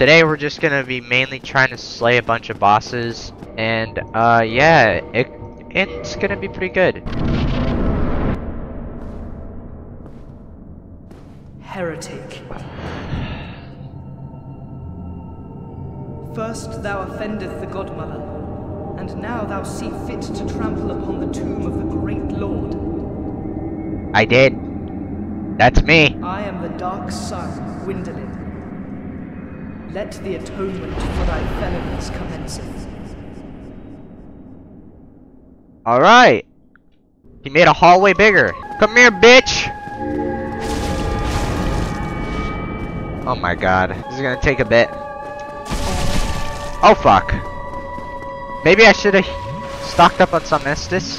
today we're just gonna be mainly trying to slay a bunch of bosses, and uh, yeah, it it's gonna be pretty good. Heretic. First thou offendeth the Godmother, and now thou see fit to trample upon the tomb of the great Lord. I did. That's me. I am the Dark Sun, Gwyndolin. Let the atonement for thy felonies commenceth. Alright. He made a hallway bigger. Come here, bitch! Oh my god. This is gonna take a bit. Oh fuck. Maybe I should have stocked up on some Estus.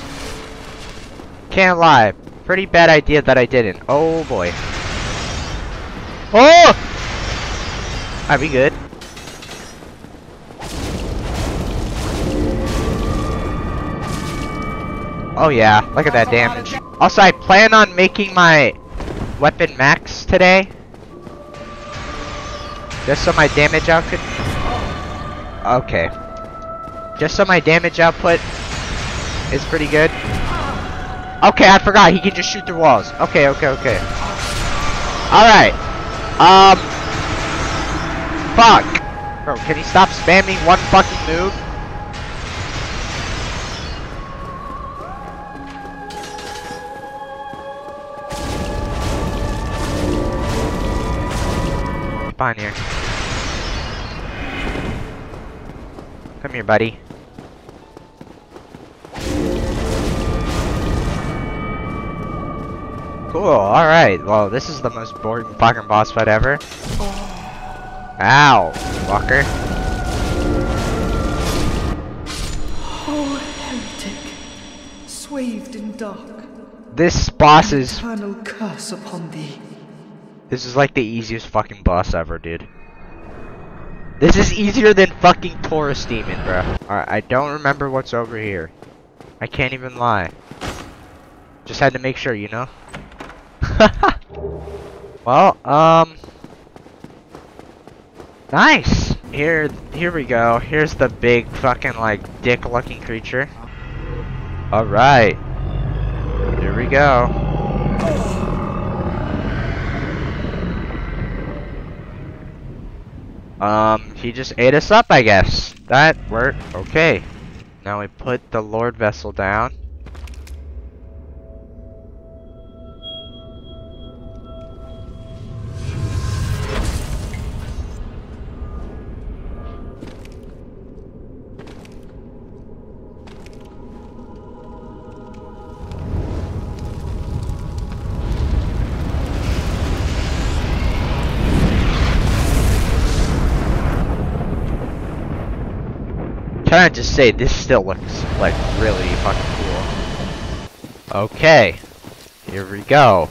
Can't lie. Pretty bad idea that I didn't. Oh boy. Oh! Are we good? Oh yeah, look at that damage. Also, I plan on making my weapon max today. Just so my damage output... Okay. Just so my damage output is pretty good. Okay, I forgot. He can just shoot through walls. Okay, okay, okay. Alright. Um... Fuck. Bro, can he stop spamming one fucking move? Behind here. Come here, buddy. Cool, alright. Well, this is the most boring fucking boss fight ever. Oh. Ow, fucker. Oh, heretic, swathed in dark. This boss is Eternal curse upon thee. This is like the easiest fucking boss ever, dude. This is easier than fucking Taurus Demon, bro. Alright, I don't remember what's over here. I can't even lie. Just had to make sure, you know? well, um... Nice! Here, here we go. Here's the big fucking, like, dick-looking creature. Alright. Here we go. Um, he just ate us up, I guess. That worked. Okay. Now we put the Lord Vessel down. Can I just say, this still looks, like, really fucking cool. Okay. Here we go.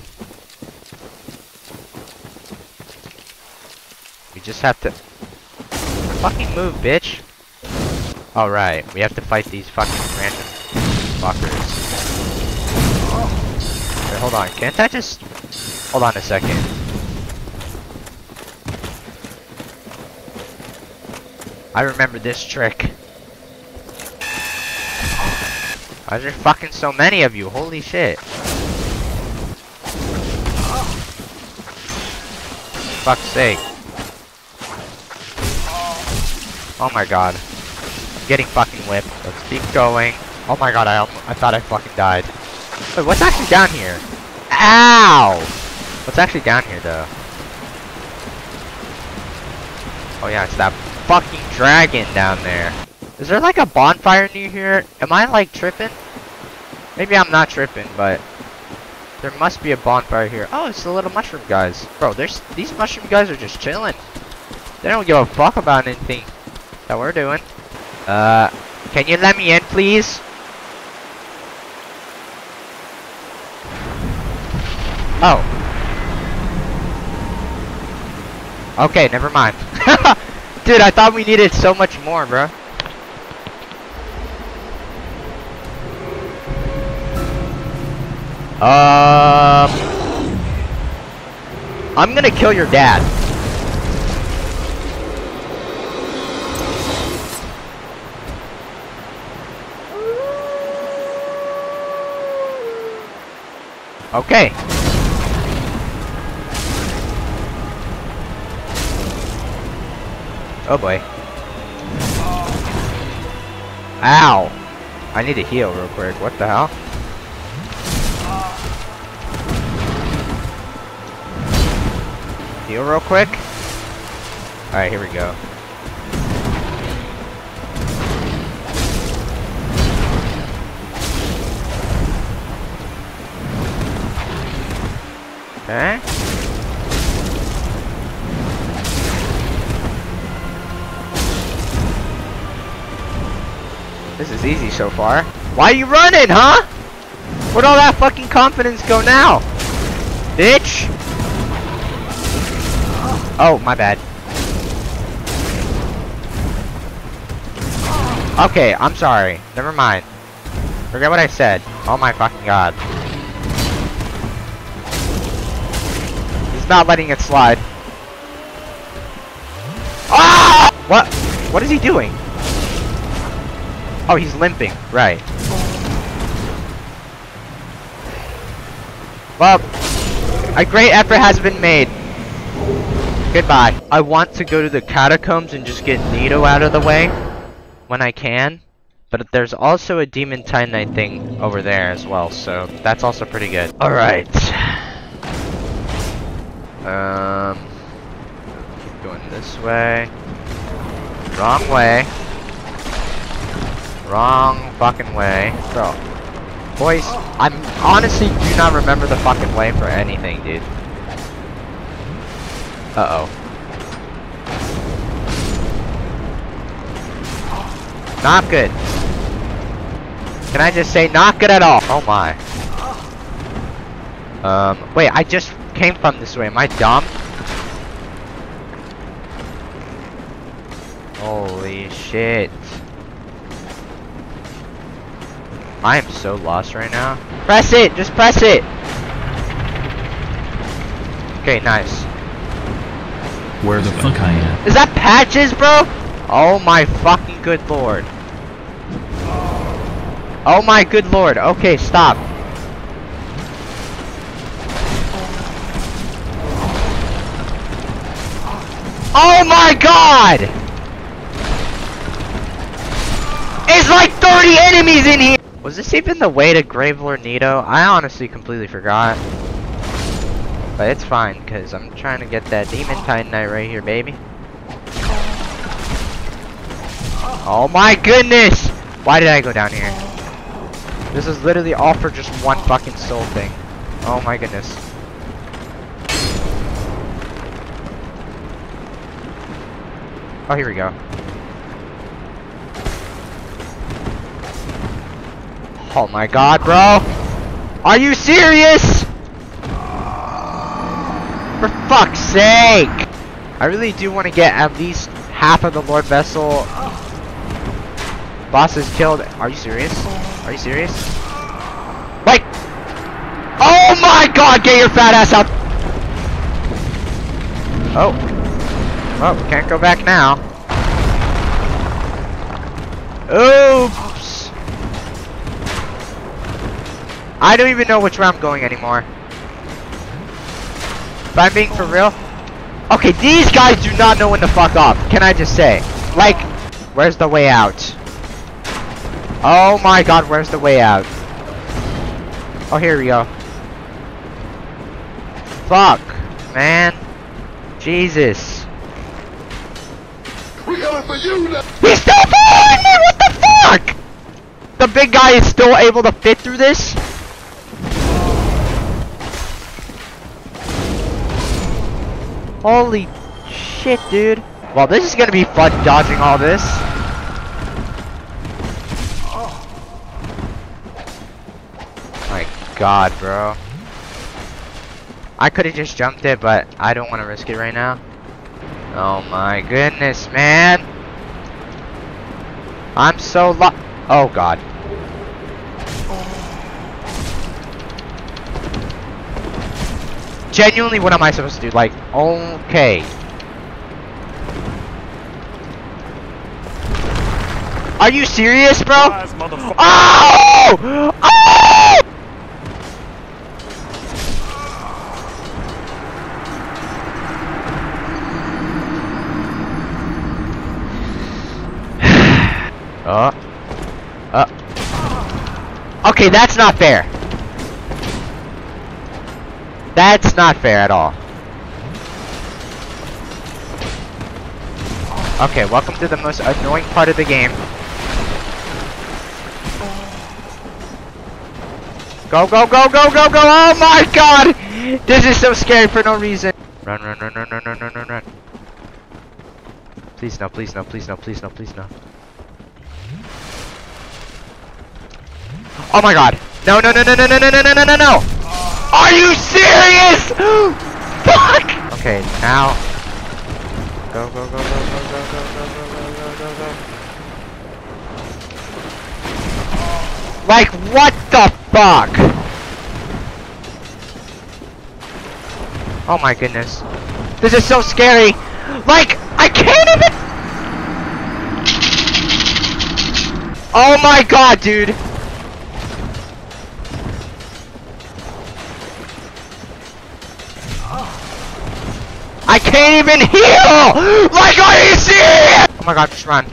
We just have to... Fucking move, bitch! Alright, we have to fight these fucking random fuckers. Wait, hold on, can't I just... Hold on a second. I remember this trick. Why is there fucking so many of you? Holy shit. Fuck's sake. Oh my god. I'm getting fucking whipped. Let's keep going. Oh my god, I, I thought I fucking died. Wait, what's actually down here? Ow! What's actually down here, though? Oh yeah, it's that fucking dragon down there. Is there like a bonfire near here? Am I like tripping? Maybe I'm not tripping, but there must be a bonfire here. Oh, it's the little mushroom guys. Bro, there's these mushroom guys are just chilling. They don't give a fuck about anything that we're doing. Uh, can you let me in, please? Oh. Okay, never mind. Dude, I thought we needed so much more, bro. Um, I'm gonna kill your dad. Okay. Oh boy. Ow. I need to heal real quick. What the hell? Heal real quick. Alright, here we go. Okay. This is easy so far. Why are you running, huh? Where'd all that fucking confidence go now? Bitch! Oh, my bad. Okay, I'm sorry. Never mind. Forget what I said. Oh my fucking god. He's not letting it slide. Ah! What? What is he doing? Oh, he's limping. Right. Well, a great effort has been made. Goodbye. I want to go to the catacombs and just get Nito out of the way when I can. But there's also a Demon Titanite thing over there as well, so that's also pretty good. Alright. Um, keep going this way. Wrong way. Wrong fucking way. Bro. Boys, I'm honestly do not remember the fucking way for anything, dude. Uh-oh. Not good. Can I just say not good at all? Oh my. Um, wait, I just came from this way. Am I dumb? Holy shit. I am so lost right now. Press it! Just press it! Okay, nice. Where the fuck I am? Is that Patches, bro? Oh my fucking good lord. Oh my good lord. Okay, stop. Oh my god! It's like 30 enemies in here! Was this even the way to Gravelord Nito? I honestly completely forgot. But it's fine, because I'm trying to get that Demon Titanite right here, baby. Oh my goodness! Why did I go down here? This is literally all for just one fucking soul thing. Oh my goodness. Oh, here we go. Oh my god, bro! Are you serious? Sake! I really do want to get at least half of the Lord Vessel bosses killed. Are you serious? Are you serious? Wait! Oh my god, get your fat ass out! Oh. We can't go back now. Oops! I don't even know which way I'm going anymore. I'm being for real. Okay, these guys do not know when to fuck off. Can I just say? Like, where's the way out? Oh my god, where's the way out? Oh, here we go. Fuck, man. Jesus. We're coming for you now. He's still following me! What the fuck? The big guy is still able to fit through this? Holy shit, dude. Well, this is gonna be fun dodging all this. Oh. My god, bro. I could have just jumped it, but I don't want to risk it right now. Oh my goodness, man. I'm so lo- Oh god. genuinely, what am I supposed to do? Like, okay. Are you serious, bro? Oh! Oh! Uh. Uh. Okay, that's not fair. That's not fair at all. Okay, welcome to the most annoying part of the game. Go, go, go, go, go, go! Oh my god! This is so scary for no reason. Run, run, run, run, run, run, run, run. Please no, please no, please no, please no, please no. Oh my god! No, no, no, no, no, no, no, no, no, no, no! Are you serious? Fuck! Okay, now. Go, go, go, go, go, go, go, go, go, go, go, go, go. Like, what the fuck? Oh my goodness. This is so scary. Like, I can't even. Oh my god, dude. I can't even heal! Like, you serious? Oh my god, just run.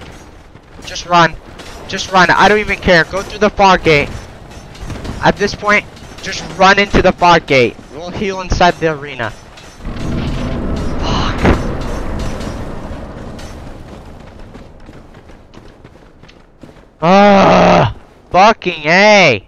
Just run. Just run. I don't even care. Go through the fog gate. At this point, just run into the fog gate. We'll heal inside the arena. Fuck. Ah, fucking A.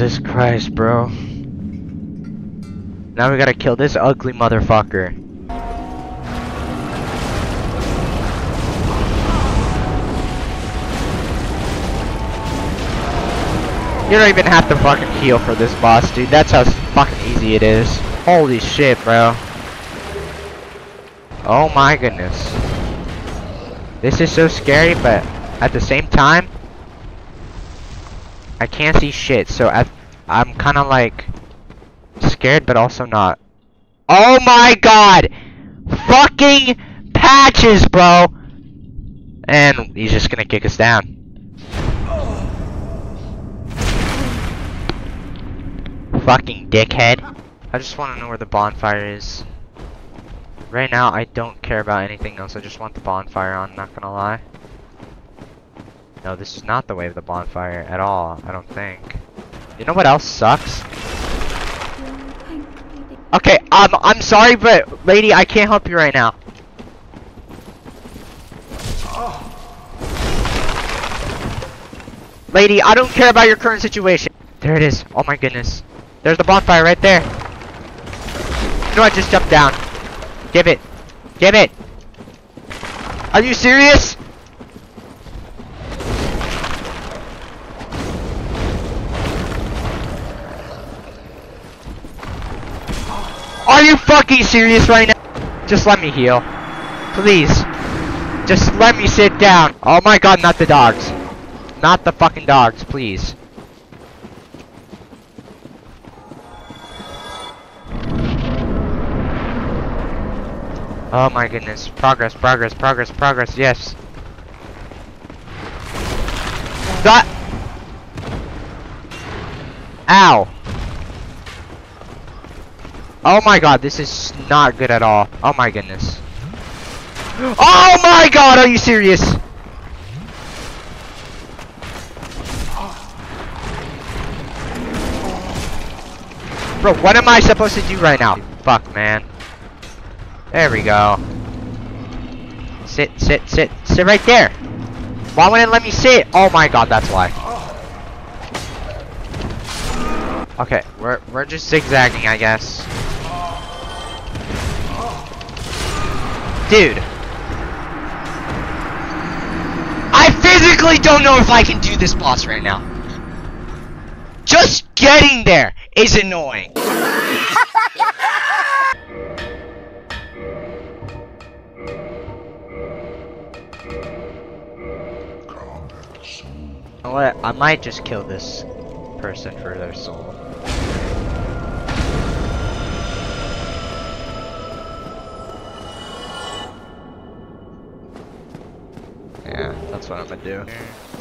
Jesus Christ, bro. Now we gotta kill this ugly motherfucker. You don't even have to fucking heal for this boss, dude. That's how fucking easy it is. Holy shit, bro. Oh my goodness. This is so scary, but at the same time, I can't see shit, so I, I'm kind of like scared, but also not. Oh my god! Fucking Patches, bro! And he's just gonna kick us down. Fucking dickhead. I just want to know where the bonfire is. Right now, I don't care about anything else. I just want the bonfire on, not gonna lie. No, this is not the way of the bonfire at all, I don't think. You know what else sucks? Okay, um, I'm sorry, but lady, I can't help you right now. Lady, I don't care about your current situation. There it is. Oh my goodness. There's the bonfire right there. You know what? Just jump down. Give it. Give it. Are you serious? Are you fucking serious right now? Just let me heal. Please. Just let me sit down. Oh my god, not the dogs. Not the fucking dogs, please. Oh my goodness. Progress, progress, progress, progress, yes. That. Ow. Oh my god, this is not good at all. Oh my goodness. Oh my god, are you serious? Bro, what am I supposed to do right now? Fuck, man. There we go. Sit, sit, sit, sit right there. Why wouldn't it let me sit? Oh my god, that's why. Okay, we're we're just zigzagging, I guess. Dude. I physically don't know if I can do this boss right now. Just getting there is annoying. What? I might just kill this person for their soul. What I'm gonna do.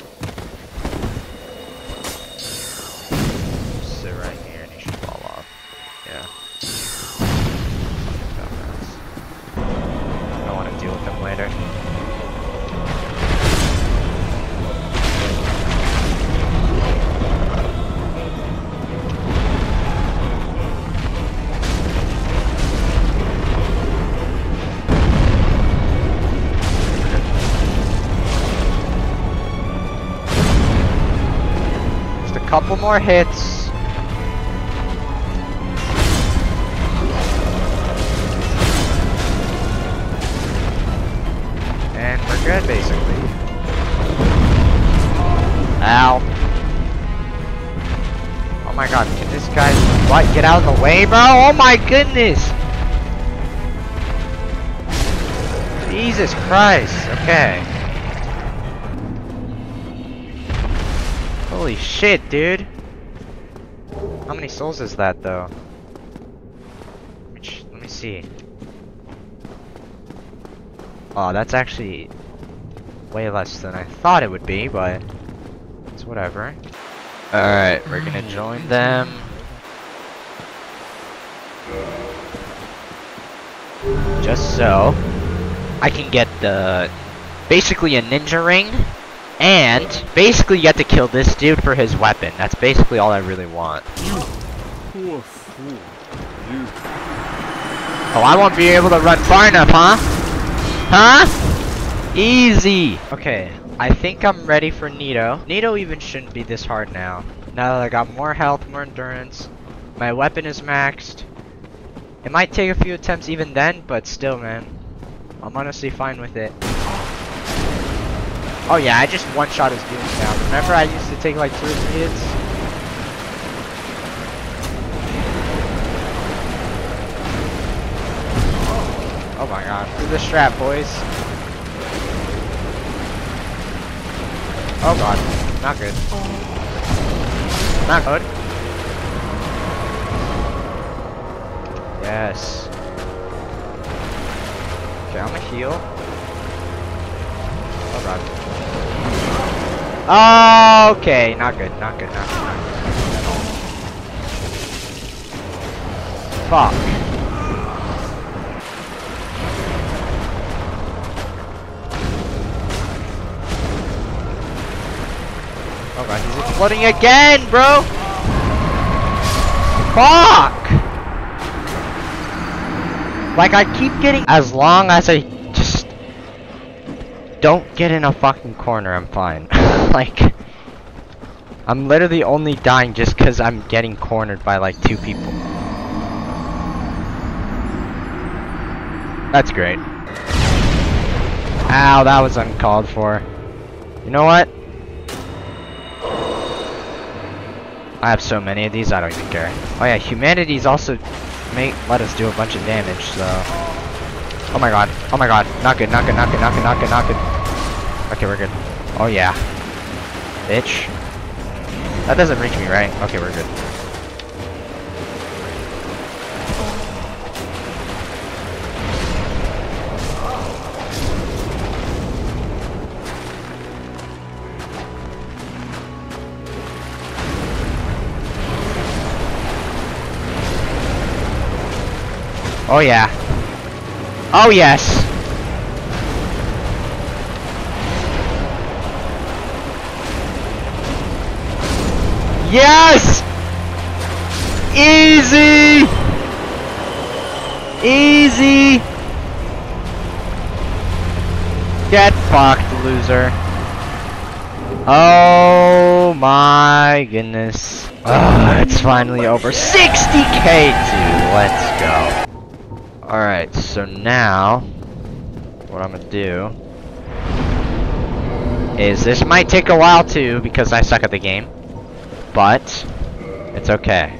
More hits. And we're good, basically. Ow. Oh my god, can this guy what get out of the way, bro? Oh my goodness! Jesus Christ, okay. Holy shit, dude. How many souls is that, though? Which, let me see. Oh, that's actually way less than I thought it would be, but it's whatever. Alright, we're gonna mm. join them. Just so I can get the basically a ninja ring and basically you have to kill this dude for his weapon. That's basically all I really want. Poor fool. You. Oh, I won't be able to run far enough, huh? Huh? Easy. Okay, I think I'm ready for Nito. Nito even shouldn't be this hard now. Now that I got more health, more endurance, my weapon is maxed. It might take a few attempts even then, but still, man. I'm honestly fine with it. Oh yeah, I just one-shot his goons now. Remember I used to take like two or three hits? Oh my god. Through the strap, boys. Oh god. Not good. Not good. Yes. Okay, I'm gonna heal. Oh god. Oh, okay, not good, not good, not good, not good. Fuck. Oh god, he's exploding again, bro! Fuck! Like, I keep getting- As long as I just... Don't get in a fucking corner, I'm fine. like... I'm literally only dying just because I'm getting cornered by like two people. That's great. Ow, that was uncalled for. You know what? I have so many of these, I don't even care. Oh yeah, humanity's also may let us do a bunch of damage, so... Oh my god, oh my god, not good, not good, not good, not good, not good, not good. Okay, we're good. Oh yeah. Bitch. That doesn't reach me, right? Okay, we're good. Oh yeah. Oh yes. Yes! Easy! Easy! Get fucked, loser. Oh my goodness. Ah, it's finally over. 60k, dude. Let's go. Alright, so now, what I'm gonna do is this might take a while too because I suck at the game, but it's okay.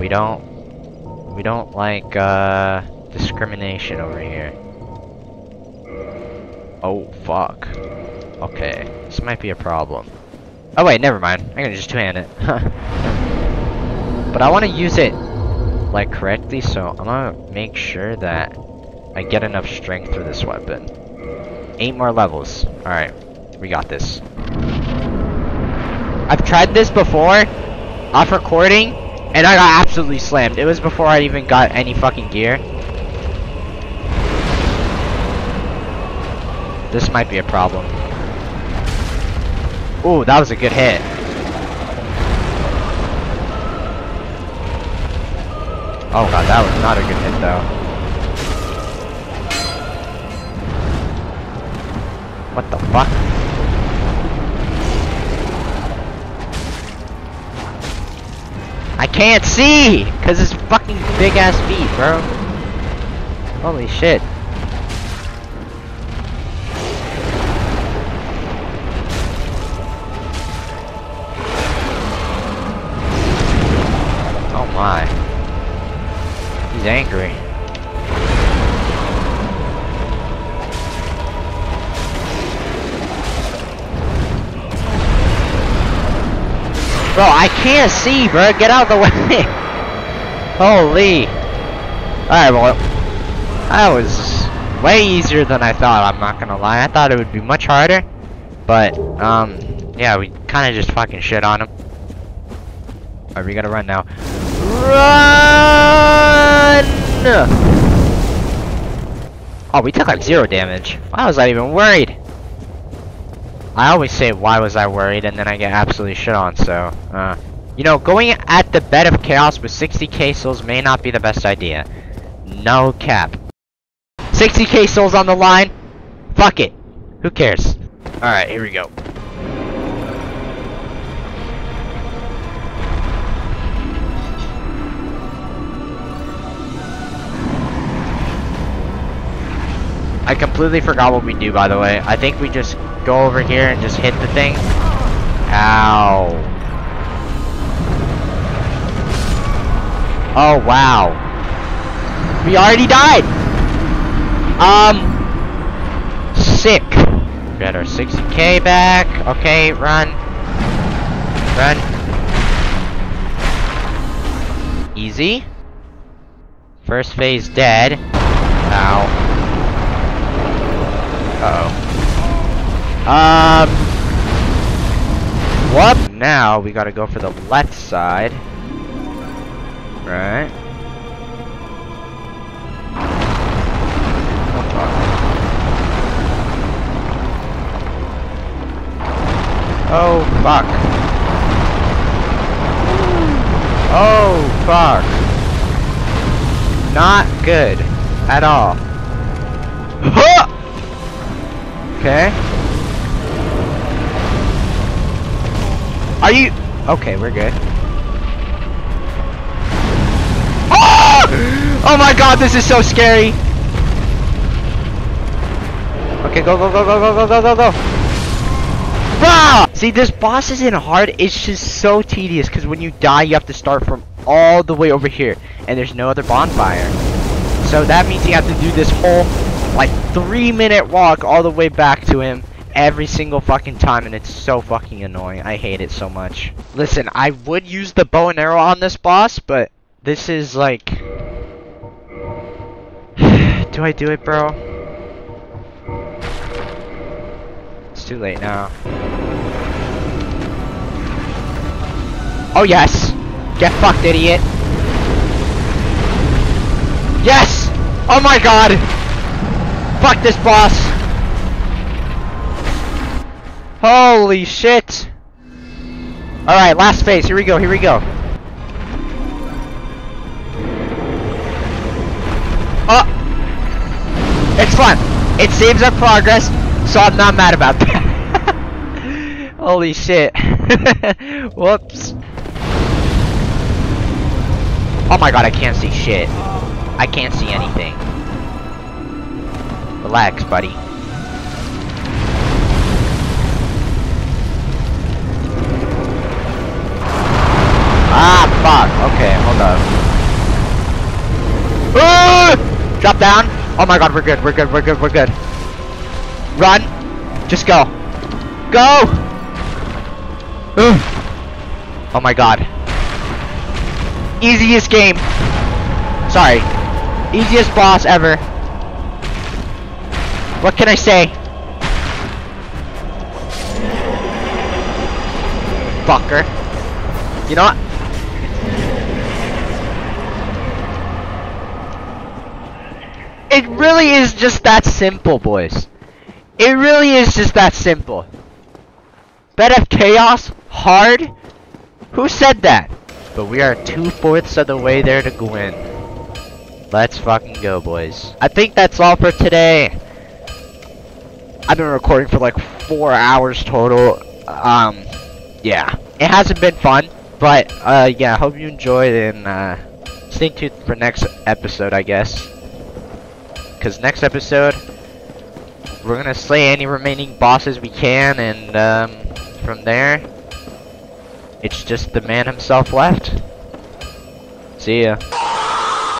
We don't, we don't like uh, discrimination over here. Oh fuck. Okay, this might be a problem. Oh wait, never mind. I'm gonna just two-hand it. but I want to use it like correctly, so I'm gonna make sure that I get enough strength for this weapon. Eight more levels. Alright. We got this. I've tried this before off recording and I got absolutely slammed. It was before I even got any fucking gear. This might be a problem. Ooh, that was a good hit. Oh god, that was not a good hit though. What the fuck? I can't see! Cause it's fucking big ass feet, bro. Holy shit. Oh my. He's angry. Bro, I can't see, bro. Get out of the way. Holy. Alright, well, that was way easier than I thought, I'm not gonna lie. I thought it would be much harder. But, um, yeah, we kind of just fucking shit on him. Alright, we gotta run now. Run! Oh, we took like zero damage. Why was I even worried? I always say, why was I worried, and then I get absolutely shit on, so, uh. You know, going at the bed of chaos with 60k souls may not be the best idea. No cap. 60k souls on the line? Fuck it. Who cares? Alright, here we go. I completely forgot what we do, by the way. I think we just go over here and just hit the thing. Ow. Oh, wow. We already died! Um... Sick. We got our 60k back. Okay, run. Run. Easy. First phase dead. Um. What? Now we gotta go for the left side. Right. Oh fuck. Oh fuck. Not good at all. Okay. Are you? Okay, we're good. Oh! oh my god, this is so scary. Okay, go, go, go, go, go, go, go, go, go. Ah! See, this boss isn't hard. It's just so tedious because when you die, you have to start from all the way over here, and there's no other bonfire. So that means you have to do this whole like three minute walk all the way back to him every single fucking time and it's so fucking annoying. I hate it so much. Listen, I would use the bow and arrow on this boss, but this is like Do I do it, bro? It's too late now. Oh yes! Get fucked, idiot! Yes! Oh my god! Fuck this boss! Holy shit! Alright, last phase. Here we go, here we go. Oh! It's fun. It saves our progress, so I'm not mad about that. Holy shit. Whoops. Oh my god, I can't see shit. I can't see anything. Relax, buddy. Fuck. Okay, hold up. Drop down. Oh my god, we're good, we're good, we're good, we're good. Run. Just go. Go! Oh my god. Easiest game. Sorry. Easiest boss ever. What can I say? Fucker. You know what? It really is just that simple, boys. It really is just that simple. Bed of Chaos? Hard? Who said that? But we are two-fourths of the way there to win. Let's fucking go, boys. I think that's all for today. I've been recording for like four hours total. Um, yeah. It hasn't been fun, but, uh, yeah, I hope you enjoyed and, uh, stay tuned for next episode, I guess. Because next episode, we're gonna slay any remaining bosses we can, and, um, from there, it's just the man himself left. See ya.